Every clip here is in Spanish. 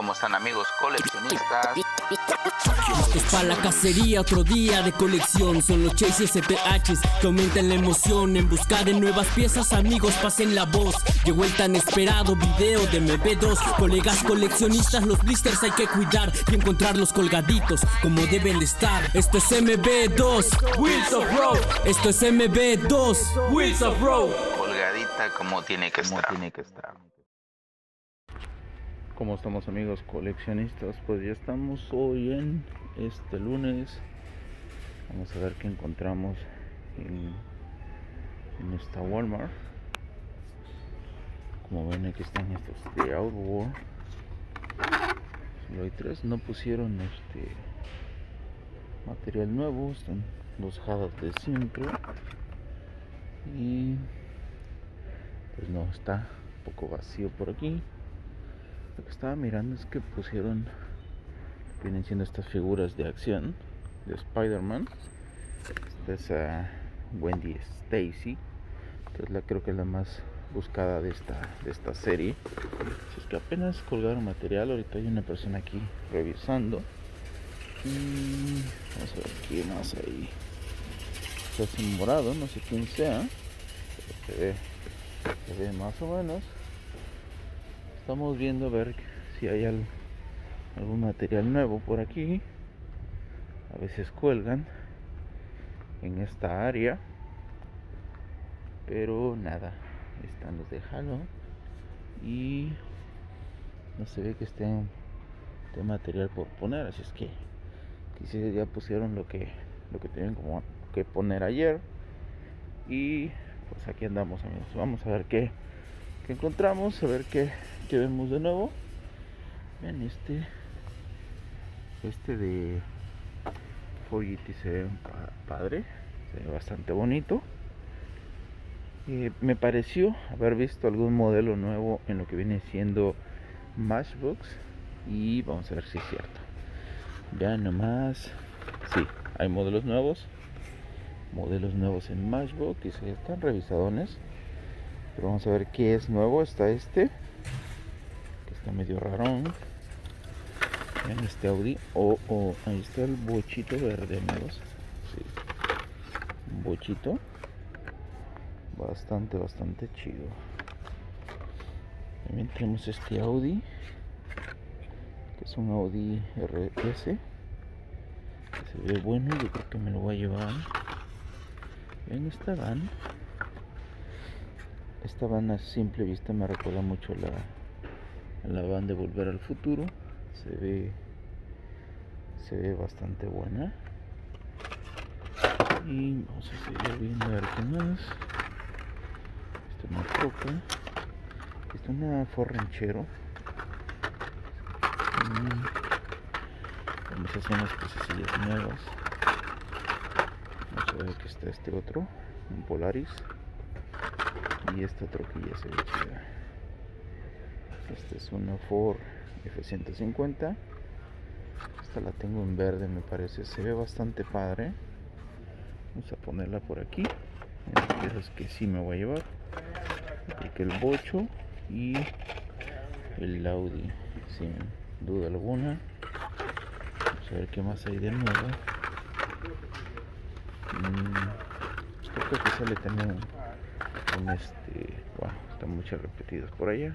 ¿Cómo están amigos coleccionistas? Es para la cacería, otro día de colección. Son los Chase SPHs que aumentan la emoción. En busca de nuevas piezas, amigos, pasen la voz. Llegó el tan esperado video de MB2. Colegas coleccionistas, los blisters hay que cuidar y encontrarlos colgaditos como deben de estar. Esto es MB2, Wheels of Road. Esto es MB2, Wheels of Road. Colgadita como tiene que estar. tiene que estar. ¿Cómo estamos amigos coleccionistas? Pues ya estamos hoy en este lunes. Vamos a ver qué encontramos en, esta Walmart. Como ven aquí están estos de Outboard. Solo hay tres. No pusieron este material nuevo. Están los hadas de siempre. Y pues no, está un poco vacío por aquí. Lo que estaba mirando es que pusieron, vienen siendo estas figuras de acción de Spider-Man. Esta es a Wendy Stacy, que es la creo que es la más buscada de esta, de esta serie. es que apenas colgaron material, ahorita hay una persona aquí revisando. Vamos a ver qué más ahí. Está en morado, no sé quién sea. Pero se ve, se ve más o menos estamos viendo a ver si hay algún material nuevo por aquí. A veces cuelgan en esta área. Pero nada están los de Halo y no se ve que esté de material por poner así es que quizás ya pusieron lo que lo que tenían como que poner ayer. Y pues aquí andamos amigos. Vamos a ver qué, qué encontramos a ver qué que vemos de nuevo. Ven este este de 4GT se ve padre se ve bastante bonito. Eh, me pareció haber visto algún modelo nuevo en lo que viene siendo Matchbox y vamos a ver si es cierto. Vean nomás sí, hay modelos nuevos modelos nuevos en Matchbox y se están revisadones. Pero vamos a ver qué es nuevo. Está este medio raro en este Audi. O oh, ahí está el bochito verde amigos. Sí. un bochito. Bastante bastante chido. También tenemos este Audi que es un Audi RS se ve bueno yo creo que me lo voy a llevar. En esta van. Esta van a simple vista me recuerda mucho la la van de volver al futuro. Se ve se ve bastante buena. Y vamos a seguir viendo a ver qué más. Esta es una troca. Esta es una forranchero vamos a hacer unas cosas nuevas. Vamos a ver que está este otro un Polaris. Y esta troquilla se ve chida esta es una Ford F-150. Esta la tengo en verde, me parece. Se ve bastante padre. Vamos a ponerla por aquí. Es que sí me voy a llevar. Porque el bocho y el Audi, sin duda alguna. Vamos a ver qué más hay de nuevo. Mm, creo que sale también un, este. Wow, están muchas repetidas por allá.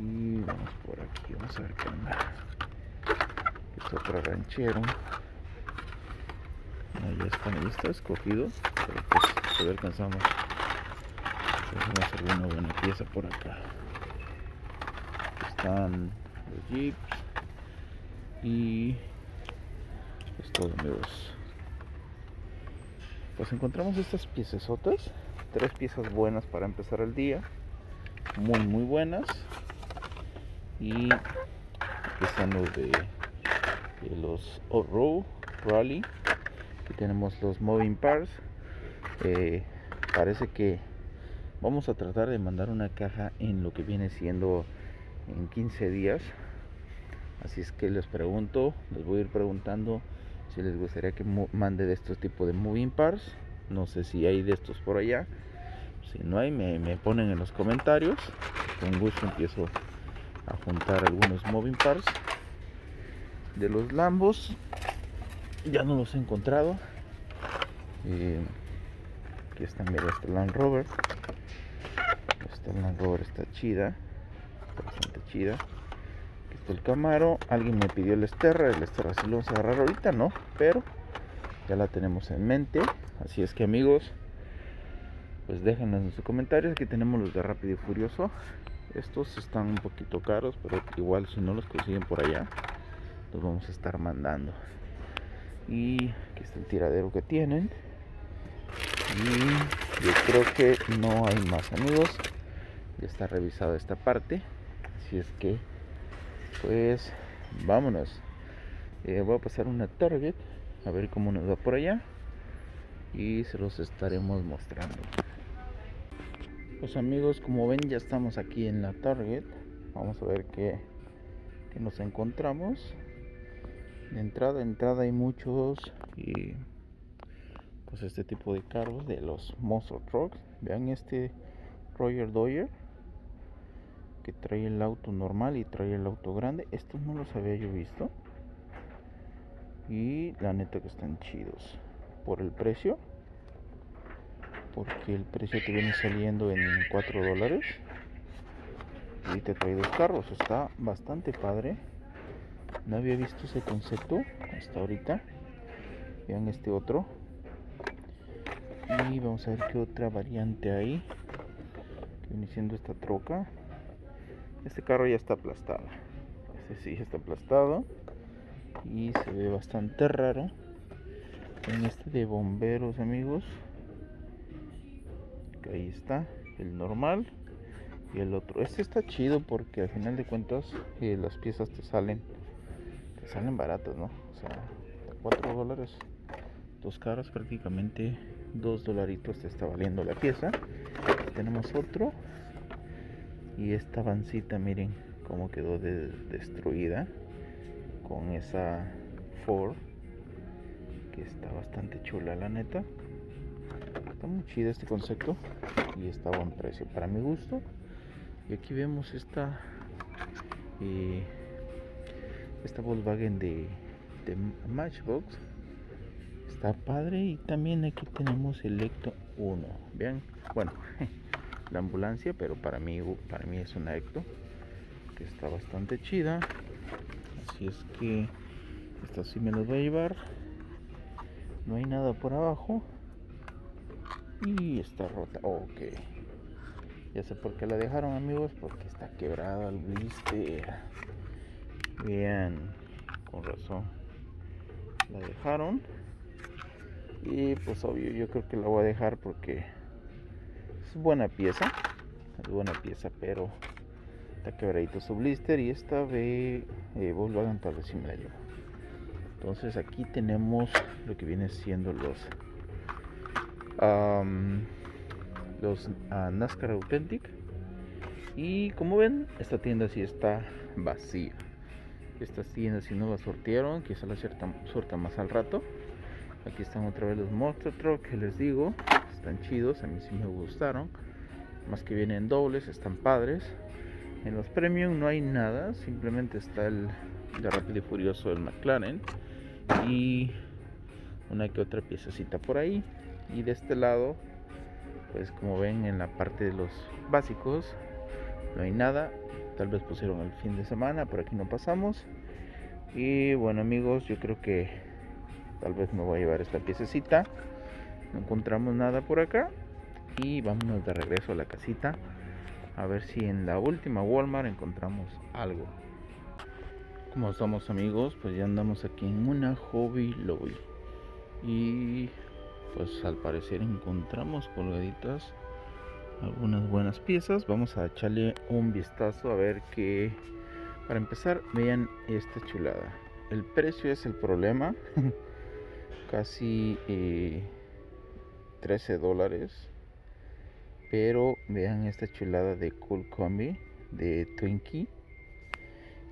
Y vamos por aquí, vamos a ver qué onda. Es otro ranchero. Ahí está, ahí está escogido. Pero pues alcanzamos. Vamos a hacer una buena pieza por acá. Están los jeeps. Y es todo amigos. Pues encontramos estas otras Tres piezas buenas para empezar el día. Muy muy buenas y están los de, los Row Rally. Aquí tenemos los Moving Parts. Eh, parece que vamos a tratar de mandar una caja en lo que viene siendo en 15 días. Así es que les pregunto les voy a ir preguntando si les gustaría que mande de estos tipos de moving parts. No sé si hay de estos por allá. Si no hay me, me ponen en los comentarios. Con gusto empiezo a juntar algunos moving parts de los Lambos. Ya no los he encontrado. Aquí está mira este Land Rover. Esta Land Rover está chida bastante chida. Aquí está el Camaro. Alguien me pidió el Esterra el Esterra si lo vamos a agarrar ahorita no pero ya la tenemos en mente. Así es que amigos pues déjenos en sus comentarios. Aquí tenemos los de Rápido y Furioso estos están un poquito caros pero igual si no los consiguen por allá los vamos a estar mandando. Y aquí está el tiradero que tienen. Y yo creo que no hay más amigos. Ya está revisado esta parte. Así es que pues vámonos. Eh, voy a pasar una target a ver cómo nos va por allá. Y se los estaremos mostrando pues amigos como ven ya estamos aquí en la target. Vamos a ver qué, nos encontramos. De entrada entrada hay muchos y pues este tipo de carros de los monster trucks. Vean este Roger Doyer que trae el auto normal y trae el auto grande. Estos no los había yo visto. Y la neta que están chidos por el precio porque el precio te viene saliendo en 4 dólares. Y te trae dos carros está bastante padre. No había visto ese concepto hasta ahorita. Vean este otro. Y vamos a ver qué otra variante hay. Que viene siendo esta troca. Este carro ya está aplastado. Este sí está aplastado. Y se ve bastante raro. En este de bomberos amigos ahí está el normal y el otro este está chido porque al final de cuentas eh, las piezas te salen salen baratos, ¿no? O sea, 4 dólares, dos caras prácticamente 2 dolaritos te está valiendo la pieza. tenemos otro y esta vancita, miren cómo quedó destruida con esa Ford que está bastante chula, la neta. Está muy chido este concepto y está a buen precio para mi gusto. Y aquí vemos esta eh, esta Volkswagen de, Matchbox. Está padre y también aquí tenemos el Ecto 1 vean bueno la ambulancia pero para mí para mí es una Ecto que está bastante chida. Así es que esta sí me lo voy a llevar. No hay nada por abajo y está rota ok ya sé por qué la dejaron amigos porque está quebrada el blister Bien, con razón. La dejaron. Y pues obvio, yo creo que la voy a dejar porque es buena pieza. Es buena pieza, pero está quebradito su blister. Y esta ve eh, Volkswagen tal si me la llevo. Entonces aquí tenemos lo que viene siendo los los uh, NASCAR Authentic. Y como ven, esta tienda sí está vacía. Estas tiendas si no las sortearon quizá las sorta más al rato. Aquí están otra vez los monster truck que les digo están chidos a mí sí me gustaron. Más que vienen dobles están padres. En los premium no hay nada simplemente está el de rápido y furioso del mclaren. Y una que otra piececita por ahí y de este lado pues como ven en la parte de los básicos no hay nada. Tal vez pusieron el fin de semana por aquí no pasamos. Y bueno amigos yo creo que tal vez me voy a llevar esta piececita. No encontramos nada por acá. Y vámonos de regreso a la casita a ver si en la última Walmart encontramos algo. Como estamos amigos pues ya andamos aquí en una hobby lobby. Y pues al parecer encontramos colgaditas algunas buenas piezas. Vamos a echarle un vistazo a ver qué para empezar vean esta chulada. El precio es el problema. Casi 13 eh, dólares. Pero vean esta chulada de cool combi de Twinkie.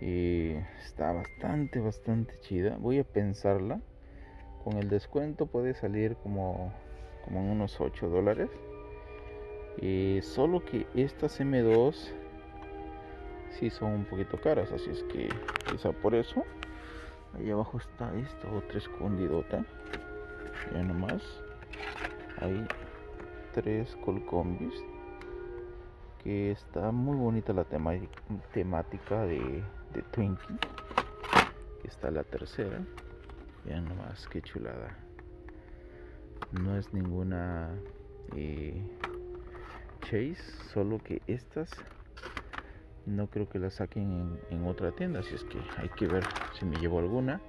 Está bastante bastante chida. Voy a pensarla con el descuento puede salir como como en unos 8 dólares. Eh, solo que estas M2 sí son un poquito caras así es que quizá por eso. Ahí abajo está esta otra escondidota. Ya nomás. Hay tres colcombis que está muy bonita la temática de, de Twinkie que está la tercera vean nomás qué chulada. No es ninguna eh, Chase solo que estas no creo que las saquen en, otra tienda así es que hay que ver si me llevo alguna.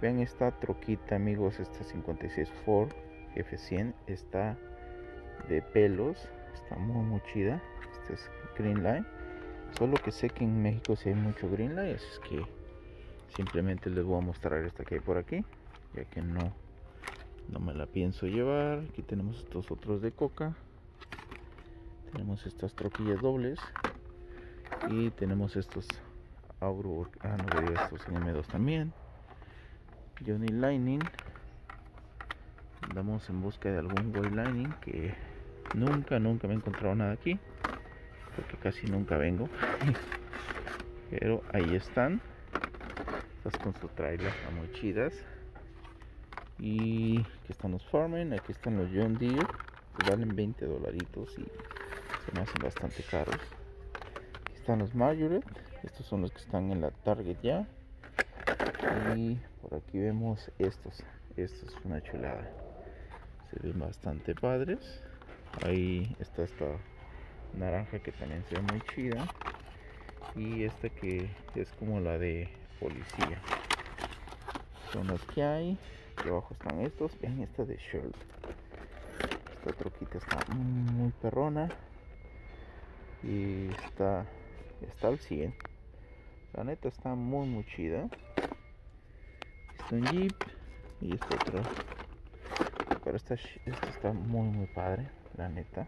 Vean esta troquita amigos esta 56 Ford F100 está de pelos está muy muy chida. Este es green line solo que sé que en México si hay mucho green line es que simplemente les voy a mostrar esta que hay por aquí ya que no no me la pienso llevar. Aquí tenemos estos otros de coca. Tenemos estas troquillas dobles. Y tenemos estos Auro, ah no estos en M2 también. Johnny Lightning. Andamos en busca de algún Way Lightning que nunca nunca me he encontrado nada aquí porque casi nunca vengo. Pero ahí están estas con su trailer están muy chidas. Y aquí están los Farmen aquí están los John Deere que valen 20 dolaritos y se me hacen bastante caros. Aquí están los Majoret estos son los que están en la Target ya. Y por aquí vemos estos esto es una chulada. Se ven bastante padres. Ahí está esta naranja que también se ve muy chida. Y esta que es como la de policía. Son los que hay. Abajo están estos. Vean esta de Shirt esta troquita está muy perrona. Y está está al 100 la neta está muy muy chida. Está un jeep y esta otra. Pero esta, esta está muy muy padre la neta.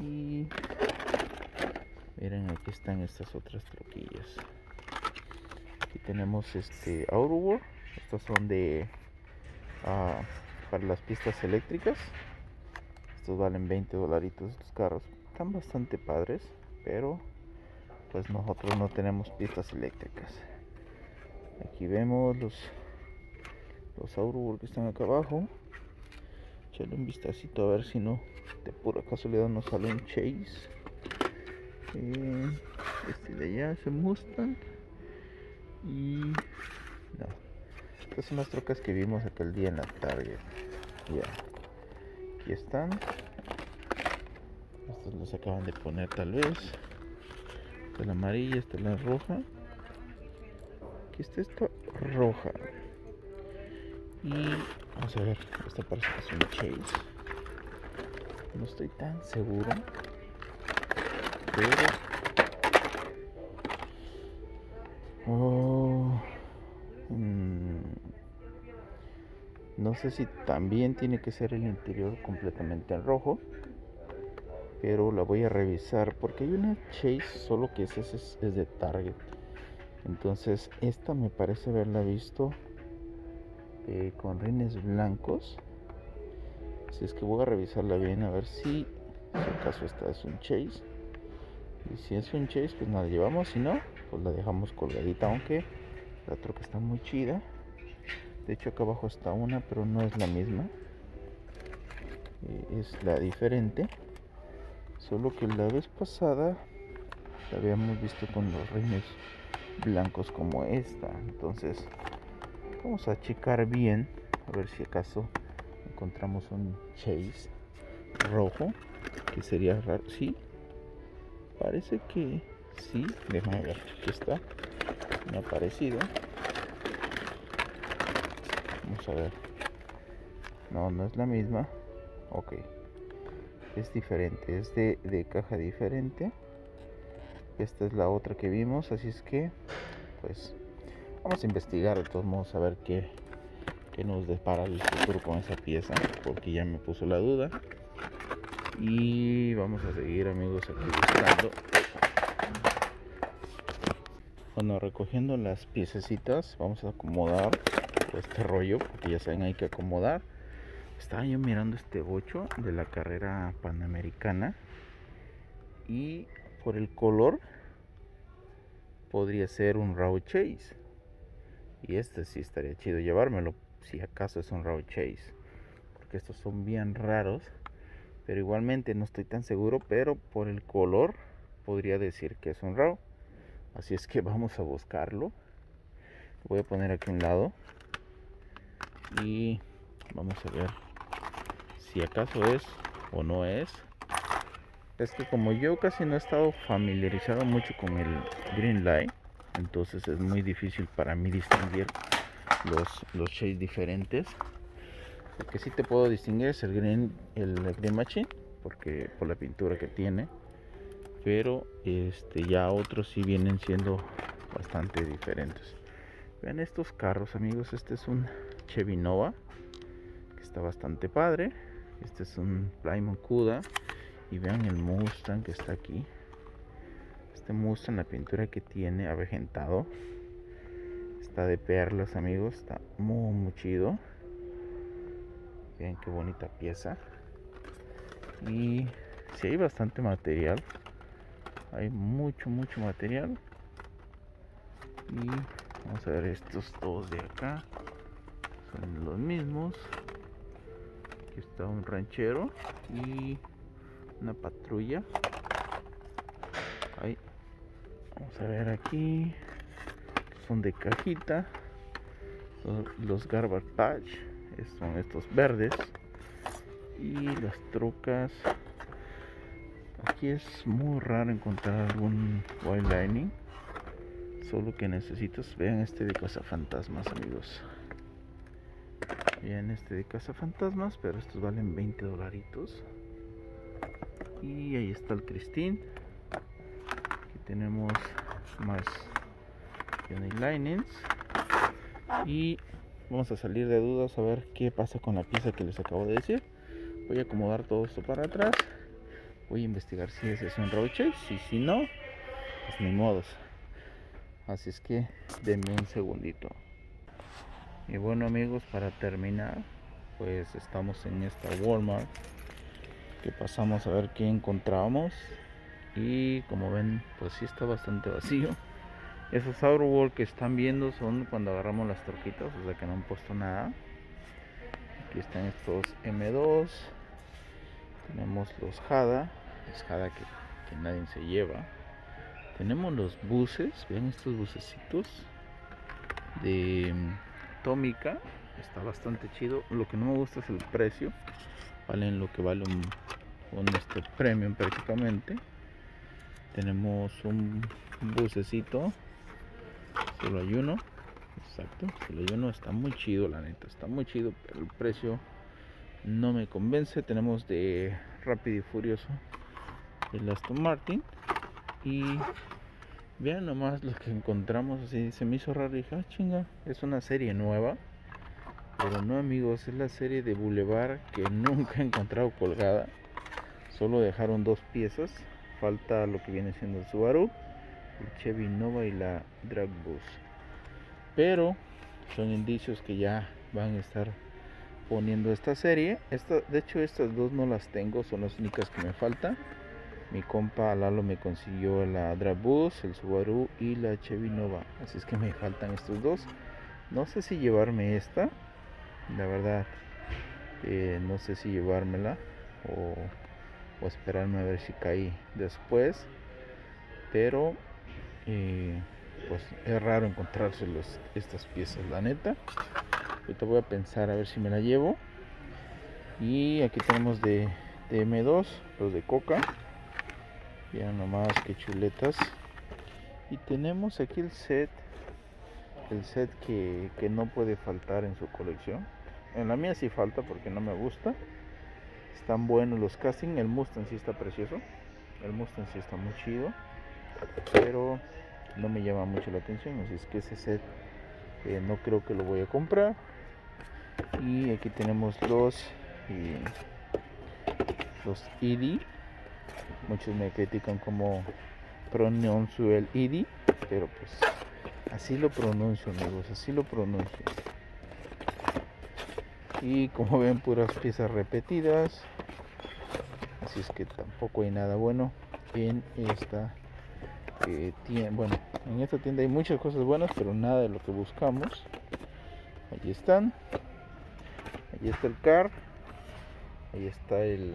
Y miren aquí están estas otras troquillas tenemos este Autoworld estos son de ah, para las pistas eléctricas. Estos valen 20 dolaritos estos carros están bastante padres pero pues nosotros no tenemos pistas eléctricas. Aquí vemos los los Autoworld que están acá abajo. Echarle un vistacito a ver si no de pura casualidad nos sale un Chase. Eh, este de allá es un Mustang y no. Estas son las trocas que vimos aquel día en la Target ya. Aquí están. Estos los acaban de poner tal vez. Esta es la amarilla esta es la roja. Aquí está esta roja. Y vamos a ver esta parece que es un chase no estoy tan seguro pero oh, no sé si también tiene que ser el interior completamente en rojo pero la voy a revisar porque hay una chase solo que es, es, de target. Entonces esta me parece haberla visto eh, con rines blancos. Si es que voy a revisarla bien a ver si en caso esta es un chase. Y si es un chase pues nada llevamos si no pues la dejamos colgadita aunque la troca está muy chida de hecho acá abajo está una pero no es la misma. Eh, es la diferente. Solo que la vez pasada la habíamos visto con los rines blancos como esta. Entonces vamos a checar bien a ver si acaso encontramos un chase rojo que sería raro. Sí parece que sí. Déjame ver aquí está. Me ha parecido a ver. No no es la misma. Ok. Es diferente es de, de caja diferente. Esta es la otra que vimos así es que pues Vamos a investigar de todos modos a ver qué, qué nos depara el futuro con esa pieza, porque ya me puso la duda. Y vamos a seguir amigos aquí buscando. Bueno, recogiendo las piececitas, vamos a acomodar este rollo, porque ya saben hay que acomodar. Estaba yo mirando este bocho de la carrera panamericana y por el color podría ser un raw chase. Y este sí estaría chido llevármelo si acaso es un raw chase porque estos son bien raros. Pero igualmente no estoy tan seguro pero por el color podría decir que es un raw. Así es que vamos a buscarlo. Voy a poner aquí un lado y vamos a ver si acaso es o no es. Es que como yo casi no he estado familiarizado mucho con el green light entonces es muy difícil para mí distinguir los, los shades diferentes. El que sí te puedo distinguir es el green el green machine porque por la pintura que tiene. Pero este ya otros sí vienen siendo bastante diferentes. Vean estos carros amigos este es un Chevy Nova que está bastante padre. Este es un Plymouth Cuda. Y vean el Mustang que está aquí. Este Mustang la pintura que tiene avejentado. Está de perlas amigos. Está muy muy chido. Vean qué bonita pieza. Y si hay bastante material. Hay mucho mucho material. Y vamos a ver estos dos de acá son los mismos. Aquí está un ranchero y una patrulla. Ahí vamos a ver aquí. Son de cajita. Los garbage patch. Son estos verdes. Y las trocas aquí es muy raro encontrar algún white lining solo que necesitas vean este de fantasmas amigos vean este de fantasmas pero estos valen 20 dolaritos. Y ahí está el Christine. Aquí tenemos más Johnny Linings y vamos a salir de dudas a ver qué pasa con la pieza que les acabo de decir. Voy a acomodar todo esto para atrás. Voy a investigar si ese es un roche. Y si no pues ni modos. Así es que denme un segundito y bueno amigos para terminar pues estamos en esta Walmart que pasamos a ver qué encontramos. Y como ven pues sí está bastante vacío. Esos Outerworld que están viendo son cuando agarramos las torquitas o sea que no han puesto nada. Aquí están estos M2 tenemos los Hada los Hada que, que nadie se lleva. Tenemos los buses vean estos bucecitos de mm, Tómica está bastante chido. Lo que no me gusta es el precio. Valen lo que vale un, un este premium prácticamente. Tenemos un bucecito. Solo hay uno. Exacto solo hay uno. Está muy chido la neta. Está muy chido pero el precio no me convence. Tenemos de rápido y furioso el Aston Martin. Y vean nomás lo que encontramos así se me hizo raro y dije ah, chinga es una serie nueva pero no amigos es la serie de Boulevard que nunca he encontrado colgada. Solo dejaron dos piezas falta lo que viene siendo el Subaru el Chevy Nova y la Drag Bus. Pero son indicios que ya van a estar poniendo esta serie. Esta, de hecho estas dos no las tengo son las únicas que me faltan mi compa Lalo me consiguió la Drag Bus el Subaru y la Chevy Nova. Así es que me faltan estos dos. No sé si llevarme esta la verdad eh, no sé si llevármela o, esperarme a ver si caí después pero eh, pues es raro encontrarse estas piezas la neta. Ahorita voy a pensar a ver si me la llevo. Y aquí tenemos de, M2 los de coca ya nomás que chuletas. Y tenemos aquí el set el set que, que no puede faltar en su colección. En la mía sí falta porque no me gusta. Están buenos los casting el Mustang sí está precioso. El Mustang sí está muy chido pero no me llama mucho la atención así es que ese set eh, no creo que lo voy a comprar. Y aquí tenemos los eh, los ID muchos me critican como pronuncio el ID pero pues así lo pronuncio amigos así lo pronuncio. Y como ven puras piezas repetidas. Así es que tampoco hay nada bueno en esta que tiene bueno en esta tienda hay muchas cosas buenas pero nada de lo que buscamos. Allí están. Allí está el car. Ahí está el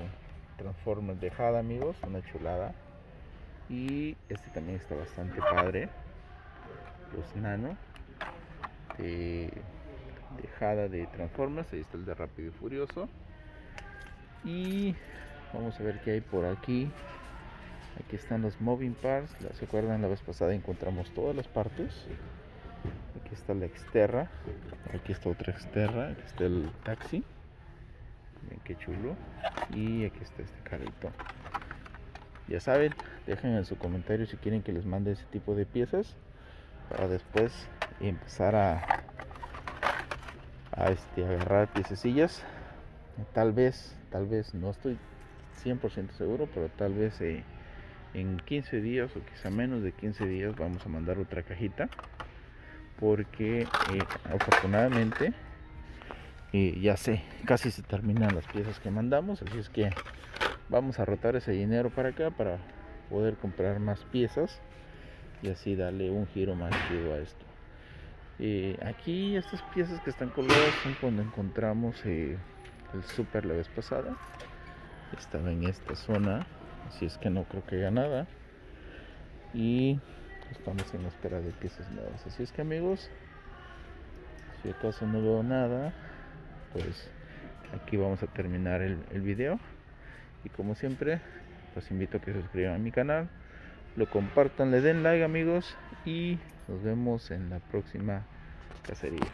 transformer de Hada amigos una chulada. Y este también está bastante padre. Los nano de, de de transformers ahí está el de rápido y furioso. Y vamos a ver qué hay por aquí. Aquí están los moving parts. Se acuerdan la vez pasada encontramos todas las partes. Aquí está la exterra aquí está otra exterra aquí está el taxi Miren qué chulo. Y aquí está este carrito. Ya saben dejen en su comentario si quieren que les mande ese tipo de piezas para después empezar a a este agarrar piececillas. Tal vez tal vez no estoy 100% seguro pero tal vez eh, en 15 días o quizá menos de 15 días vamos a mandar otra cajita. Porque eh, afortunadamente eh, ya sé casi se terminan las piezas que mandamos así es que vamos a rotar ese dinero para acá para poder comprar más piezas y así darle un giro más chido a esto. Eh, aquí estas piezas que están colgadas son cuando encontramos el super la vez pasada. Estaba en esta zona así es que no creo que haya nada. Y estamos en espera de piezas nuevas. Así es que amigos si acaso no veo nada pues aquí vamos a terminar el, video. Y como siempre los invito a que se suscriban a mi canal lo compartan le den like amigos y nos vemos en la próxima cacería